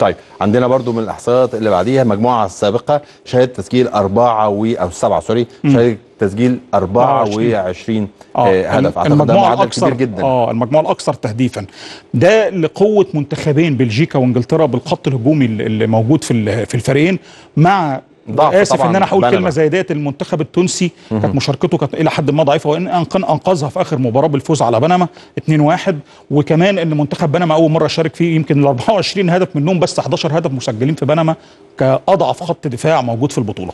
طيب عندنا برضو من الإحصائيات اللي بعديها المجموعه السابقه شهدت تسجيل أربعة و أو سبعة سوري شهدت تسجيل 24 آه هدف. أعتقد ده معدل الأكثر كبير جدا. آه المجموعة الأكثر تهديفا ده لقوة منتخبين بلجيكا وإنجلترا بالخط الهجومي اللي موجود في في الفريقين مع ضعف آسف طبعاً ان أنا هقول. كلمة زي ديت المنتخب التونسي كانت مشاركته كانت إلى حد ما ضعيفة وان أنقذها في آخر مباراة بالفوز على بنما 2-1 وكمان إن منتخب بنما أول مرة شارك فيه يمكن ال 24 هدف منهم بس 11 هدف مسجلين في بنما كأضعف خط دفاع موجود في البطولة.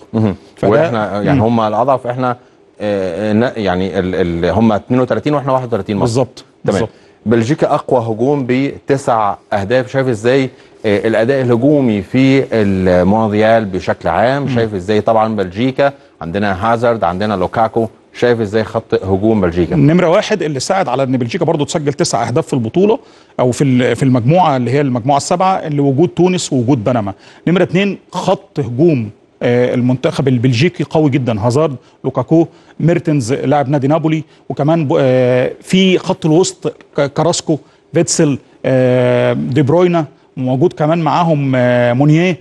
وإحنا يعني هم الأضعف إحنا آه، ن- يعني ال ال هم 32 وإحنا 31 مصر بالظبط. تمام. بلجيكا أقوى هجوم بتسع أهداف. شايف إزاي آه، الأداء الهجومي في المونديال بشكل عام شايف إزاي طبعا بلجيكا؟ عندنا هازارد عندنا لوكاكو شايف إزاي خط هجوم بلجيكا؟ نمرة واحد اللي ساعد على إن بلجيكا برضو تسجل تسع أهداف في البطولة أو في في المجموعة اللي هي المجموعة السابعة اللي وجود تونس ووجود بنما. نمرة اتنين خط هجوم آه، المنتخب البلجيكي قوي جدا. هازارد لوكاكو ميرتنز لاعب نادي نابولي وكمان آه، في خط الوسط كراسكو فيتسل آه، دي بروين موجود كمان معاهم آه، مونيه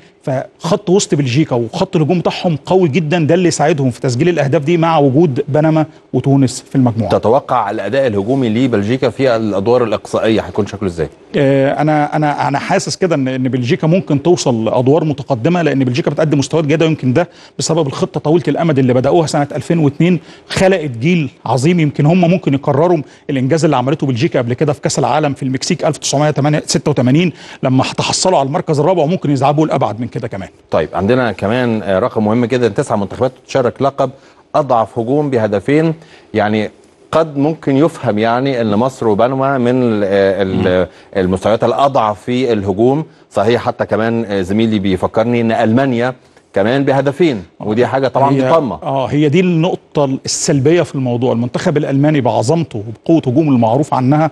فخط وسط بلجيكا وخط الهجوم بتاعهم قوي جدا ده اللي يساعدهم في تسجيل الأهداف دي مع وجود بنما وتونس في المجموعة. تتوقع الأداء الهجومي لبلجيكا في الأدوار الأقصائية هيكون شكله إزاي؟ آه، أنا أنا أنا حاسس كده إن إن بلجيكا ممكن توصل لأدوار متقدمة لأن بلجيكا بتقدم مستويات جيدة ويمكن ده بسبب الخطة طويلة الأمد اللي بدأوها سنة 2002 خلقت جيل عظيم يمكن هم ممكن يكرروا الإنجاز اللي عملته بلجيكا قبل كده في كأس العالم في المكسيك 1986 لما تحصلوا على المركز الرابع وممكن يزعبوا لابعد من كده. كمان. طيب عندنا كمان آه، رقم مهم جدا تسع منتخبات تشارك لقب أضعف هجوم بهدفين. يعني قد ممكن يفهم يعني إن مصر وبنما من ال- ال- المستويات الأضعف في الهجوم. صحيح حتى كمان آه، زميلي بيفكرني إن ألمانيا كمان بهدفين ودي حاجة طبعا بطمه آه هي دي النقطة السلبية في الموضوع، المنتخب الألماني بعظمته وبقوة هجوم المعروف عنها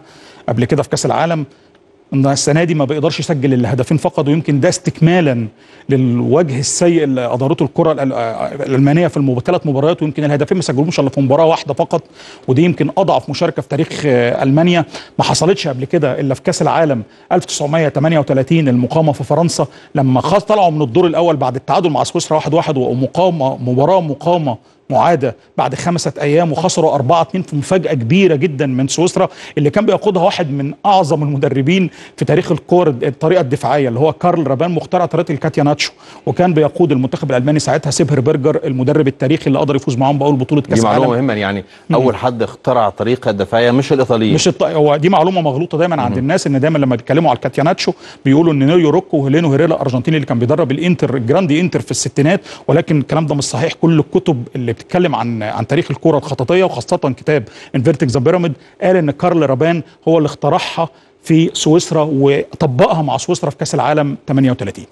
قبل كده في كأس العالم إن السنة دي ما بيقدرش يسجل الا هدفين فقط ويمكن ده استكمالا للوجه السيء اللي الأل- آه، الألمانية في ثلاث مباريات ويمكن الهدفين ما سجلهمش إلا في مباراة واحدة فقط ودي يمكن أضعف مشاركة في تاريخ آه، ألمانيا. ما حصلتش قبل كده إلا في كأس العالم 1938 المقامة في فرنسا لما خلاص طلعوا من الدور الأول بعد التعادل مع سويسرا 1-1 ومقامة مباراة مقامة معادة بعد خمسة أيام وخسروا 4 2 في مفاجأة كبيرة جدا من سويسرا اللي كان بيقودها واحد من أعظم المدربين في تاريخ الكور الطريقة الدفاعية اللي هو كارل رابان مخترع طريقة الكاتيناتشو. وكان بيقود المنتخب الألماني ساعتها سيب هيربرجر المدرب التاريخي اللي قدر يفوز معاهم بأول بطولة دي كأس معلومة عالم مهمة يعني أول حد اخترع طريقة دفاعية مش الإيطاليين. مش الط... هو دي معلومة مغلوطة دايما عند الناس إن دايما لما بيتكلموا على الكاتيناتشو بيقولوا إن نيريو روكو وهيلينيو هيريرا الأرجنتيني اللي كان بيدرب الإنتر ال grande إنتر في الستينات ولكن الكلام ده مش صحيح. كل الكتب اللي بتتكلم عن عن تاريخ الكره الخططية وخاصة كتاب Inverting the Pyramid قال إن كارل رابان هو اللي اخترعها في سويسرا وطبقها مع سويسرا في كأس العالم 38